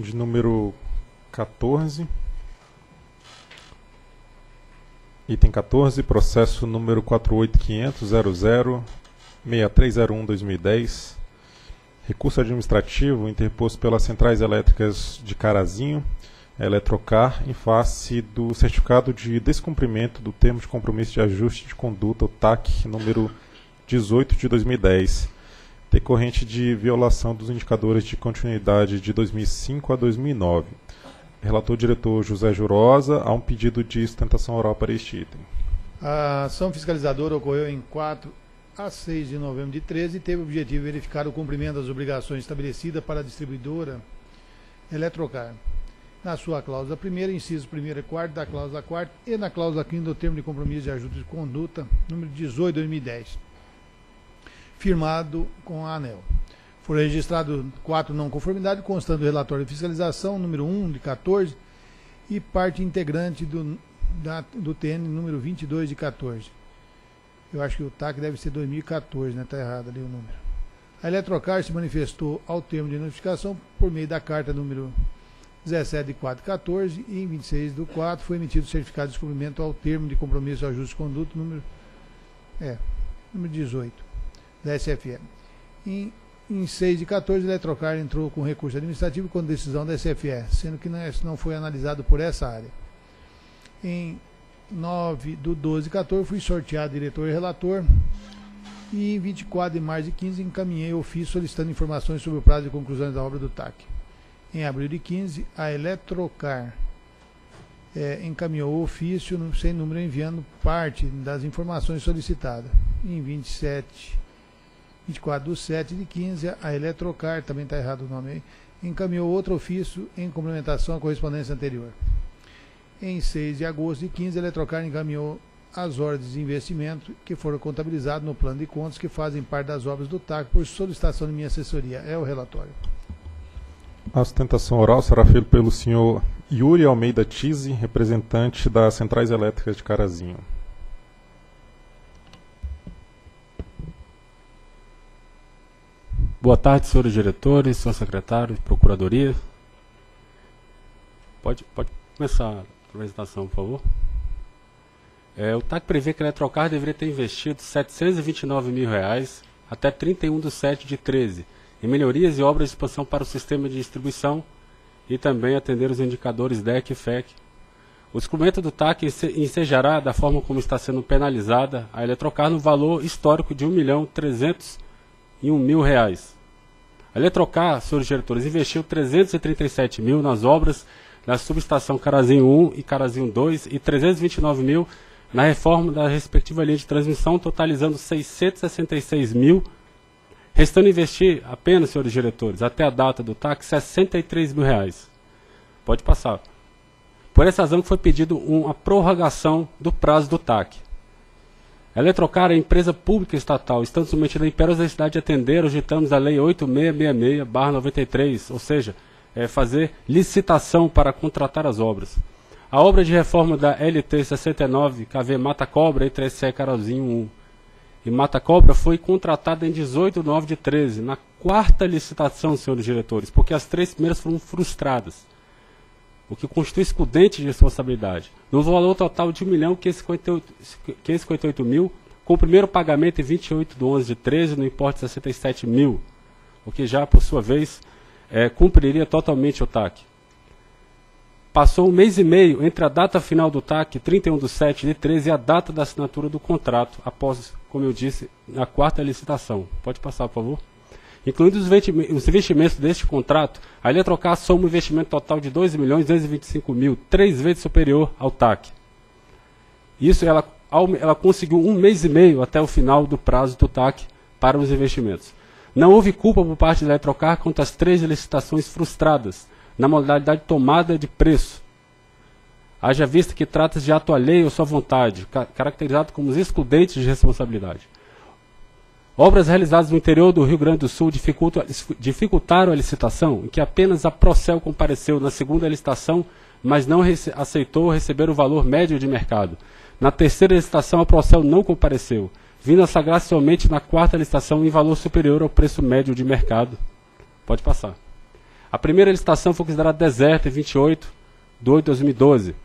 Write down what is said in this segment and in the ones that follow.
de número 14. Item 14, processo número 48500006301-2010. Recurso administrativo interposto pelas Centrais Elétricas de Carazinho, Eletrocar, em face do certificado de descumprimento do termo de compromisso de ajuste de conduta, o TAC número 18 de 2010 decorrente de violação dos indicadores de continuidade de 2005 a 2009. Relator diretor José Jurosa, há um pedido de sustentação oral para este item. A ação fiscalizadora ocorreu em 4 a 6 de novembro de 13 e teve o objetivo de verificar o cumprimento das obrigações estabelecidas para a distribuidora Eletrocar. Na sua cláusula primeira, inciso 1 e 4 da cláusula 4 e na cláusula 5 do termo de compromisso de ajuda de conduta, número 18 de 2010 firmado com a ANEL. Foram registrados quatro não conformidades, constando do relatório de fiscalização, número 1 de 14, e parte integrante do, da, do TN número 22 de 14. Eu acho que o TAC deve ser 2014, né? Está errado ali o número. A Eletrocar se manifestou ao termo de notificação por meio da carta número 17 de 4 14 e em 26 do 4 foi emitido o certificado de descobrimento ao termo de compromisso ajuste de conduta número, é, número 18 da SFE. Em, em 6 de 14, a Eletrocar entrou com recurso administrativo com decisão da SFE, sendo que não foi analisado por essa área. Em 9 do 12 de 14, fui sorteado diretor e relator. E em 24 de março de 15, encaminhei ofício solicitando informações sobre o prazo de conclusão da obra do TAC. Em abril de 15, a Eletrocar é, encaminhou o ofício sem número enviando parte das informações solicitadas. Em 27 24 do 7 de 15, a Eletrocar, também está errado o nome aí, encaminhou outro ofício em complementação à correspondência anterior. Em 6 de agosto de 15, a Eletrocar encaminhou as ordens de investimento que foram contabilizadas no plano de contas que fazem parte das obras do TAC por solicitação de minha assessoria. É o relatório. A sustentação oral será feita pelo senhor Yuri Almeida Tise, representante das Centrais Elétricas de Carazinho. Boa tarde, senhores diretores, senhor secretário, procuradoria. Pode, pode começar a apresentação, por favor. É, o TAC prevê que a Eletrocar deveria ter investido 729 mil reais até 31 de 7 de 13 em melhorias e obras de expansão para o sistema de distribuição e também atender os indicadores DEC e FEC. O descobrimento do TAC ensejará da forma como está sendo penalizada a Eletrocar no valor histórico de R$ 1 milhão 301 mil reais. A Eletrocar, senhores diretores, investiu 337 mil nas obras da subestação Carazinho 1 e Carazinho 2 e 329 mil na reforma da respectiva linha de transmissão, totalizando 666 mil, restando investir apenas, senhores diretores, até a data do TAC, 63 mil reais. Pode passar. Por essa razão foi pedido uma prorrogação do prazo do TAC. A Eletrocar é empresa pública estatal, estando submetida à imperiosidade de atender aos ditames da Lei 8666-93, ou seja, é fazer licitação para contratar as obras. A obra de reforma da LT 69 KV Mata Cobra entre SE Carolzinho 1 e Mata Cobra foi contratada em 18 de 9 de 13, na quarta licitação, senhores diretores, porque as três primeiras foram frustradas o que constitui excludente de responsabilidade, no valor total de R$ 1.558 mil, com o primeiro pagamento em 28 de 11 de 13, no importe de 67 mil, o que já, por sua vez, é, cumpriria totalmente o TAC. Passou um mês e meio entre a data final do TAC, 31 de 7 de 13, e a data da assinatura do contrato, após, como eu disse, a quarta licitação. Pode passar, por favor. Incluindo os investimentos deste contrato, a Eletrocar soma um investimento total de R$ 2 milhões mil, três vezes superior ao TAC. Isso ela, ela conseguiu um mês e meio até o final do prazo do TAC para os investimentos. Não houve culpa por parte da Eletrocar quanto às três licitações frustradas, na modalidade tomada de preço. Haja vista que trata-se de ato alheio à sua vontade, caracterizado como excludentes de responsabilidade. Obras realizadas no interior do Rio Grande do Sul dificultaram a licitação, em que apenas a Procel compareceu na segunda licitação, mas não aceitou receber o valor médio de mercado. Na terceira licitação, a Procel não compareceu, vindo a sagrar somente na quarta licitação em valor superior ao preço médio de mercado. Pode passar. A primeira licitação foi considerada deserta em 28 de 8 de 2012,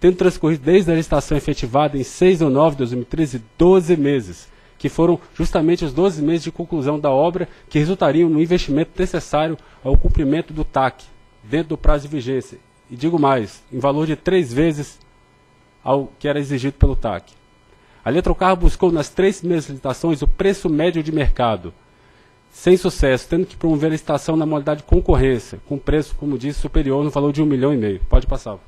tendo transcorrido desde a licitação efetivada em 6 de 9 de 2013 12 meses, que foram justamente os 12 meses de conclusão da obra que resultariam no investimento necessário ao cumprimento do TAC, dentro do prazo de vigência. E digo mais, em valor de três vezes ao que era exigido pelo TAC. A Eletrocarro buscou nas três primeiras licitações o preço médio de mercado, sem sucesso, tendo que promover a licitação na modalidade concorrência, com preço, como disse, superior no valor de um milhão e meio. Pode passar.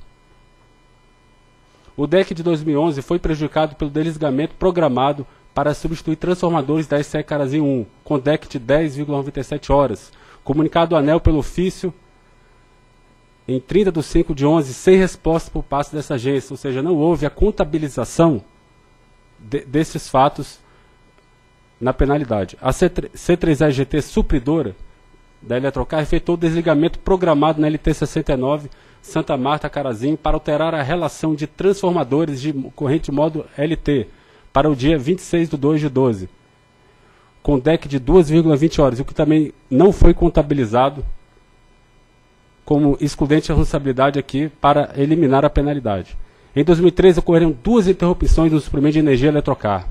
O DEC de 2011 foi prejudicado pelo desligamento programado para substituir transformadores da SE Carazinho 1, com DEC de 10,97 horas, comunicado ANEL pelo ofício em 30 de 5 de 11, sem resposta por parte dessa agência, ou seja, não houve a contabilização de, desses fatos na penalidade. A C3AGT supridora da Eletrocar efetuou o desligamento programado na LT69 Santa Marta Carazinho para alterar a relação de transformadores de corrente modo LT para o dia 26 de 2 de 12, com DEC de 2,20 horas, o que também não foi contabilizado como excludente de responsabilidade aqui para eliminar a penalidade. Em 2013 ocorreram duas interrupções no suprimento de energia eletrocar.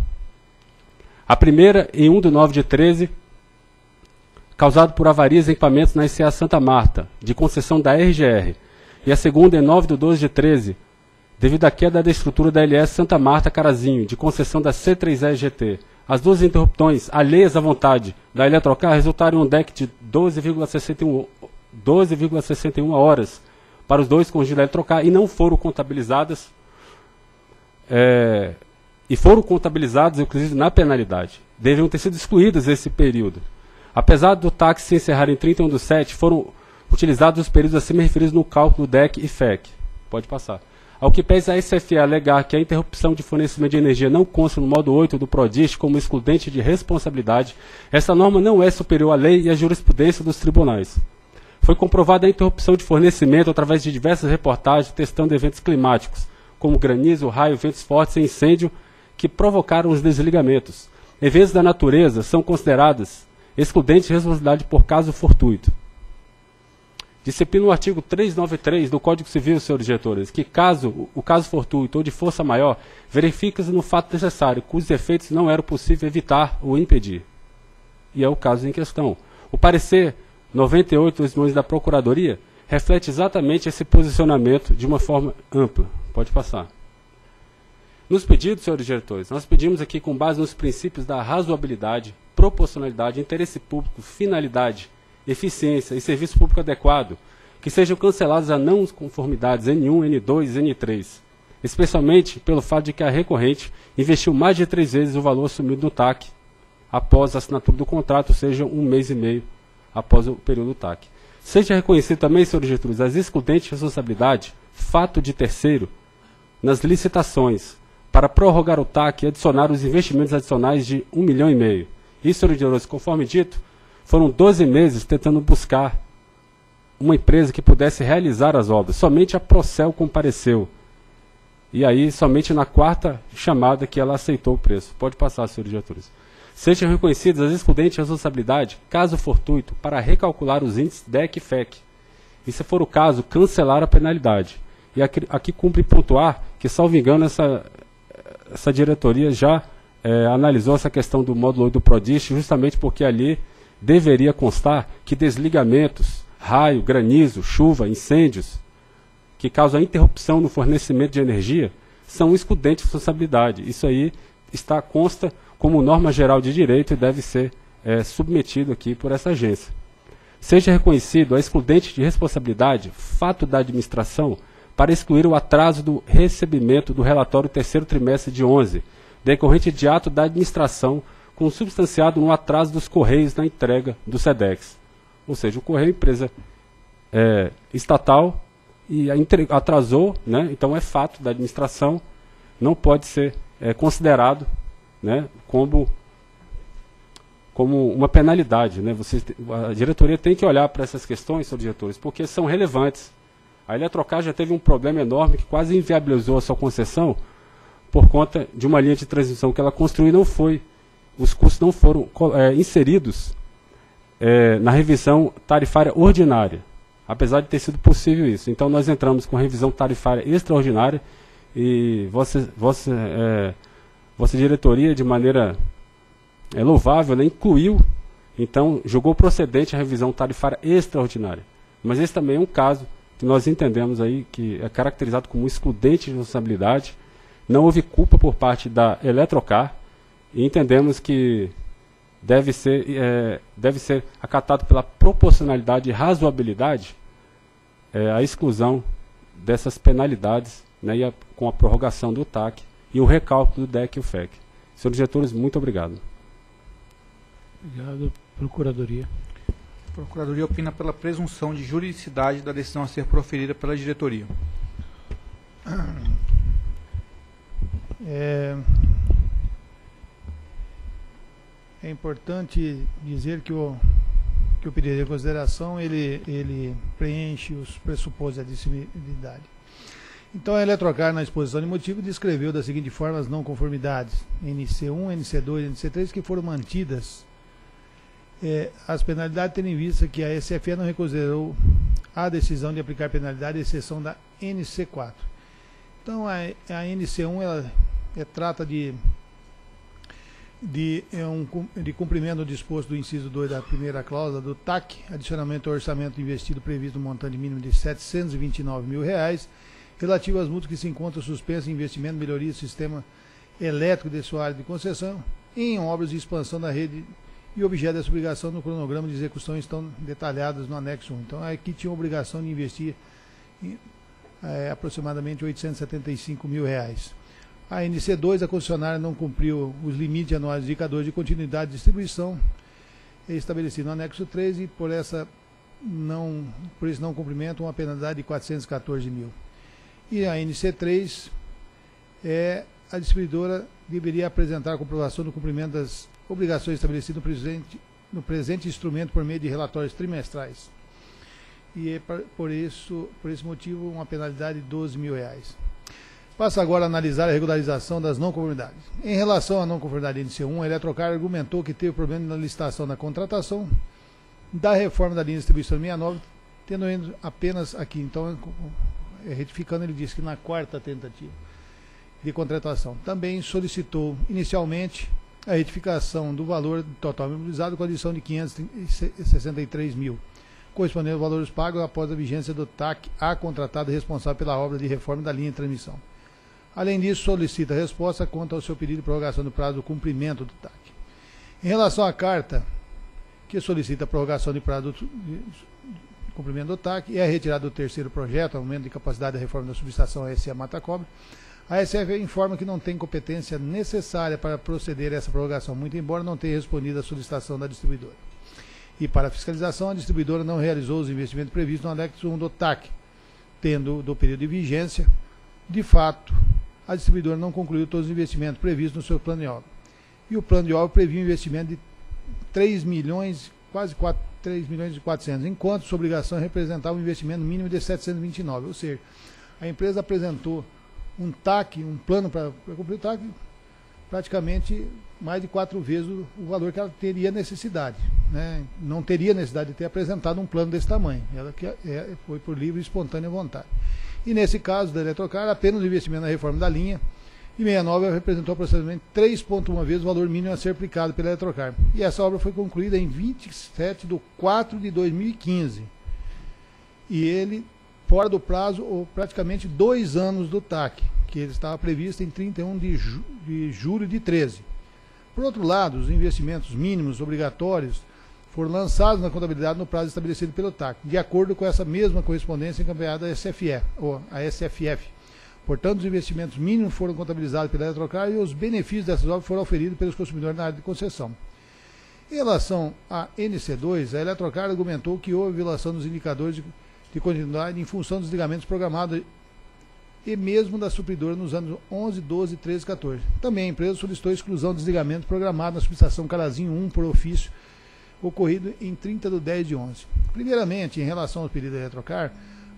A primeira em 1 de 9 de 13, causado por avarias em equipamentos na ICA Santa Marta, de concessão da RGR. E a segunda em 9 de 12 de 13, devido à queda da estrutura da LS Santa Marta Carazinho, de concessão da C3E GT. As duas interrupções, alheias à vontade da Eletrocar, resultaram em um DEC de 12,61 12,61 horas para os dois cônjuges da Eletrocar e não foram contabilizadas é, e foram contabilizados, inclusive, na penalidade. Deveriam ter sido excluídas esse período. Apesar do táxi se encerrar em 31 do 7, foram utilizados os períodos acima referidos no cálculo DEC e FEC. Pode passar. Ao que pese a SFA alegar que a interrupção de fornecimento de energia não consta no modo 8 do PRODIST como excludente de responsabilidade, essa norma não é superior à lei e à jurisprudência dos tribunais. Foi comprovada a interrupção de fornecimento através de diversas reportagens testando eventos climáticos, como granizo, raio, ventos fortes e incêndio, que provocaram os desligamentos. Eventos da natureza são considerados excludentes de responsabilidade por caso fortuito. Disciplina o artigo 393 do Código Civil, senhores diretores, que caso o caso fortuito ou de força maior, verifica-se no fato necessário, cujos efeitos não era possível evitar ou impedir. E é o caso em questão. O parecer 98 dos milhões da Procuradoria reflete exatamente esse posicionamento de uma forma ampla. Pode passar. Nos pedidos, senhores diretores, nós pedimos aqui, com base nos princípios da razoabilidade, proporcionalidade, interesse público, finalidade, eficiência e serviço público adequado, que sejam canceladas a não conformidades N1, N2 e N3, especialmente pelo fato de que a recorrente investiu mais de três vezes o valor assumido no TAC após a assinatura do contrato, seja, um mês e meio após o período do TAC. Seja reconhecido também, senhores diretores, as excludentes de responsabilidade, fato de terceiro, nas licitações, para prorrogar o TAC e adicionar os investimentos adicionais de um milhão e meio. Isso, senhores diretores, conforme dito, foram 12 meses tentando buscar uma empresa que pudesse realizar as obras. Somente a Procel compareceu. E aí, somente na quarta chamada que ela aceitou o preço. Pode passar, senhores diretores sejam reconhecidas as excludentes de responsabilidade, caso fortuito, para recalcular os índices DEC e FEC. E, se for o caso, cancelar a penalidade. E aqui, aqui cumpre pontuar que, salvo engano, essa, essa diretoria já é, analisou essa questão do módulo 8 do PRODIST, justamente porque ali deveria constar que desligamentos, raio, granizo, chuva, incêndios, que causam interrupção no fornecimento de energia, são excludentes de responsabilidade. Isso aí está consta como norma geral de direito e deve ser é, submetido aqui por essa agência. Seja reconhecido a excludente de responsabilidade fato da administração para excluir o atraso do recebimento do relatório terceiro trimestre de 11, decorrente de ato da administração consubstanciado no atraso dos Correios na entrega do SEDEX. Ou seja, o Correio é empresa é, estatal e atrasou, né? então é fato da administração, não pode ser é, considerado né, como, como uma penalidade. Né? Você, a diretoria tem que olhar para essas questões, senhores diretores, porque são relevantes. A Eletrocar já teve um problema enorme que quase inviabilizou a sua concessão por conta de uma linha de transmissão que ela construiu e não foi. Os custos não foram é, inseridos é, na revisão tarifária ordinária. apesar de ter sido possível isso. Então nós entramos com revisão tarifária extraordinária e vossa, vossa, é, vossa diretoria, de maneira é, louvável, né, incluiu, então, julgou procedente a revisão tarifária extraordinária. Mas esse também é um caso que nós entendemos aí que é caracterizado como excludente de responsabilidade. Não houve culpa por parte da Eletrocar e entendemos que deve ser, é, deve ser acatado pela proporcionalidade e razoabilidade é, a exclusão dessas penalidades né, a, com a prorrogação do TAC e o recálculo do DEC e o FEC. Senhores diretores, muito obrigado. Obrigado, Procuradoria. A Procuradoria opina pela presunção de juridicidade da decisão a ser proferida pela diretoria. É, é importante dizer que o, que o pedido de consideração ele, ele preenche os pressupostos de admissibilidade. Então, a Eletrocar, na exposição de motivo, descreveu da seguinte forma as não conformidades NC1, NC2 e NC3 que foram mantidas é, as penalidades tendo em vista que a SFE não reconsiderou a decisão de aplicar penalidade, exceção da NC4. Então, a, a NC1 ela, é, trata de de, é um, de cumprimento do disposto do inciso 2 da primeira cláusula do TAC, adicionamento ao orçamento investido previsto no montante mínimo de 729 mil reais, relativo às multas que se encontram suspensas em investimento, melhoria do sistema elétrico de sua área de concessão, em obras de expansão da rede e objeto dessa obrigação no cronograma de execução estão detalhadas no anexo 1. Então, aqui tinha a obrigação de investir em, é, aproximadamente 875 mil reais. A NC2, a concessionária não cumpriu os limites anuais dos indicadores de continuidade de distribuição estabelecido no anexo 3 e por, essa não, por esse não cumprimento uma penalidade de 414 mil. E a NC3 é a distribuidora deveria apresentar a comprovação do cumprimento das obrigações estabelecidas no presente, no presente instrumento por meio de relatórios trimestrais. E é por, isso, por esse motivo, uma penalidade de 12 mil reais. Passa agora a analisar a regularização das não conformidades. Em relação à não conformidade índice 1, a Eletrocar argumentou que teve problema na licitação da contratação da reforma da linha de distribuição 69, tendo apenas aqui. Então, é, retificando, ele disse que na quarta tentativa de contratação. Também solicitou inicialmente a retificação do valor total mobilizado com adição de 563 mil, correspondendo aos valores pagos após a vigência do TAC a contratado responsável pela obra de reforma da linha de transmissão. Além disso, solicita resposta quanto ao seu pedido de prorrogação do prazo do cumprimento do TAC. Em relação à carta, que solicita a prorrogação de prazo do cumprimento do TAC e a retirada do terceiro projeto, aumento de capacidade da reforma da subestação SA Mata Cobre, a SF informa que não tem competência necessária para proceder a essa prorrogação, muito embora não tenha respondido à solicitação da distribuidora. E para a fiscalização, a distribuidora não realizou os investimentos previstos no anexo 1 do TAC, tendo do período de vigência, de fato, a distribuidora não concluiu todos os investimentos previstos no seu plano de obra. E o plano de obra previa um investimento de 3 milhões, quase 4, 3 milhões e 400, enquanto sua obrigação representava um investimento mínimo de 729, ou seja, a empresa apresentou um TAC, um plano para cumprir o TAC, praticamente mais de quatro vezes o, o, valor que ela teria necessidade. Né? Não teria necessidade de ter apresentado um plano desse tamanho. Ela que é, foi por livre e espontânea vontade. E nesse caso da Eletrocar, apenas o investimento na reforma da linha e 69 representou aproximadamente 3,1 vezes o valor mínimo a ser aplicado pela Eletrocar. E essa obra foi concluída em 27 de 4 de 2015. E ele fora do prazo ou praticamente dois anos do TAC, que ele estava previsto em 31 de, ju de julho de 13. Por outro lado, os investimentos mínimos obrigatórios foram lançados na contabilidade no prazo estabelecido pelo TAC, de acordo com essa mesma correspondência encaminhada à SFE, ou a SFF. Portanto, os investimentos mínimos foram contabilizados pela Eletrocar e os benefícios dessas obras foram oferidos pelos consumidores na área de concessão. Em relação à NC2, a Eletrocar argumentou que houve violação dos indicadores de de continuidade em função dos ligamentos programados e mesmo da supridora nos anos 11, 12, 13 e 14. Também a empresa solicitou a exclusão dos ligamentos programados na subestação Carazinho 1 por ofício, ocorrido em 30 de 10 de 11. Primeiramente, em relação ao pedido da Eletrocar,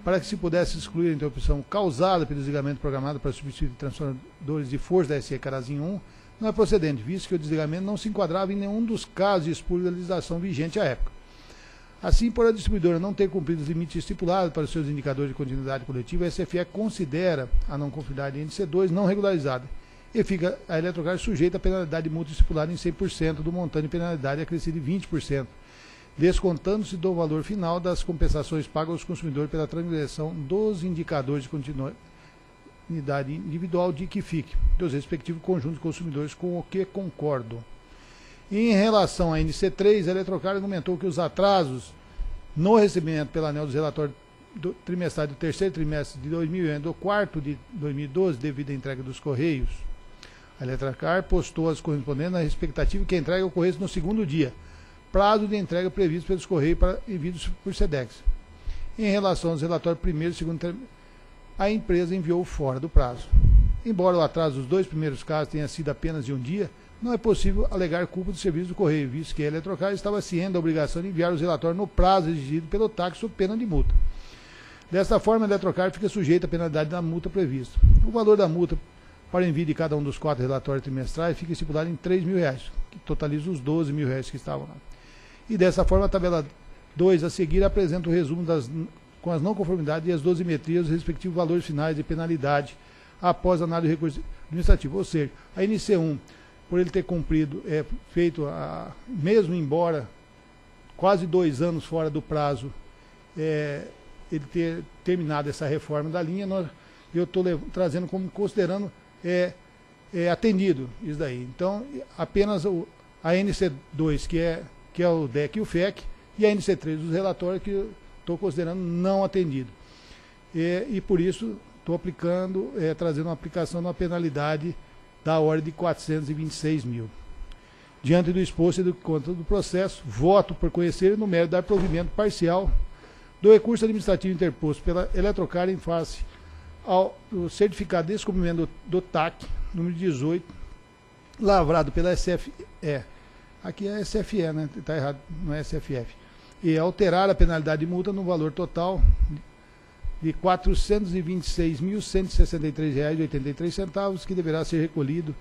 para que se pudesse excluir a interrupção causada pelo desligamento programado para substituir transformadores de força da SE Carazinho 1, não é procedente, visto que o desligamento não se enquadrava em nenhum dos casos de expulso da legislação vigente à época. Assim, por a distribuidora não ter cumprido os limites estipulados para os seus indicadores de continuidade coletiva, a SFE considera a não conformidade índice 2 não regularizada e fica a Eletrocar sujeita à penalidade estipulada em 100% do montante de penalidade acrescido em 20%, descontando-se do valor final das compensações pagas aos consumidores pela transgressão dos indicadores de continuidade individual de que fique, dos respectivos conjuntos de consumidores com o que concordo. Em relação à NC3, a Eletrocar argumentou que os atrasos no recebimento pela ANEL dos relatórios do trimestral do terceiro trimestre de 2011 do quarto de 2012, devido à entrega dos Correios, a Eletrocar postou as correspondentes na expectativa que a entrega ocorresse no segundo dia, prazo de entrega previsto pelos Correios para envios por SEDEX. Em relação aos relatórios primeiro e segundo a empresa enviou fora do prazo. Embora o atraso dos dois primeiros casos tenha sido apenas de um dia, não é possível alegar culpa do serviço do Correio, visto que a Eletrocar estava ciente da obrigação de enviar os relatórios no prazo exigido pelo táxi sob pena de multa. Desta forma, a Eletrocar fica sujeita à penalidade da multa prevista. O valor da multa para envio de cada um dos quatro relatórios trimestrais fica estipulado em 3 mil reais, que totaliza os 12 mil reais que estavam lá. E dessa forma, a tabela 2 a seguir apresenta o resumo das, com as não conformidades e as dosimetrias dos respectivos valores finais de penalidade após a análise do recurso administrativo. Ou seja, a NC1 por ele ter cumprido, é, feito, a, mesmo embora quase dois anos fora do prazo, é, ele ter terminado essa reforma da linha, nós, eu estou trazendo como considerando é, é, atendido isso daí. Então, apenas o, a NC2, que é, que é o DEC e o FEC, e a NC3, os relatórios que estou considerando não atendido. E, e por isso estou aplicando, é, trazendo uma aplicação de uma penalidade da ordem de 426 mil. Diante do exposto e do conta do processo, voto por conhecer no mérito dar provimento parcial do recurso administrativo interposto pela Eletrocar em face ao certificado de descobrimento do, do TAC, número 18, lavrado pela SFE. Aqui é SFE, né? Está errado, não é SFF. E alterar a penalidade de multa no valor total de R$ 426.163,83, que deverá ser recolhido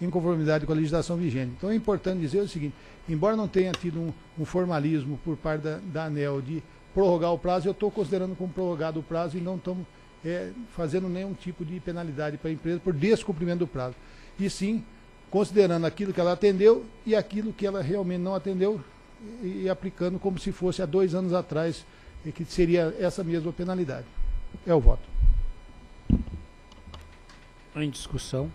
em conformidade com a legislação vigente. Então é importante dizer o seguinte, embora não tenha tido um, um formalismo por parte da, da, ANEL de prorrogar o prazo, eu estou considerando como prorrogado o prazo e não estamos é, fazendo nenhum tipo de penalidade para a empresa por descumprimento do prazo. E sim, considerando aquilo que ela atendeu e aquilo que ela realmente não atendeu e, e aplicando como se fosse há dois anos atrás, que seria essa mesma penalidade. É o voto. Em discussão.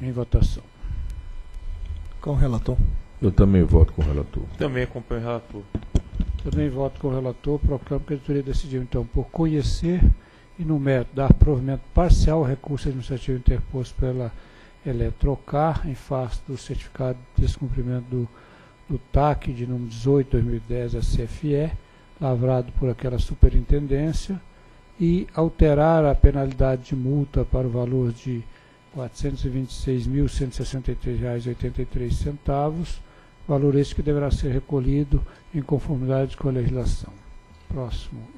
Em votação. Com o relator. Eu também voto com o relator. Também acompanho o relator. Também voto com o relator. Proclamo que a diretoria decidiu, então, por conhecer e no mérito dar provimento parcial ao recurso administrativo interposto pela Eletrocar em face do certificado de descumprimento do, do TAC de número 18 2010 da CFE lavrado por aquela superintendência e alterar a penalidade de multa para o valor de R$ 426.163,83, valor esse que deverá ser recolhido em conformidade com a legislação. Próximo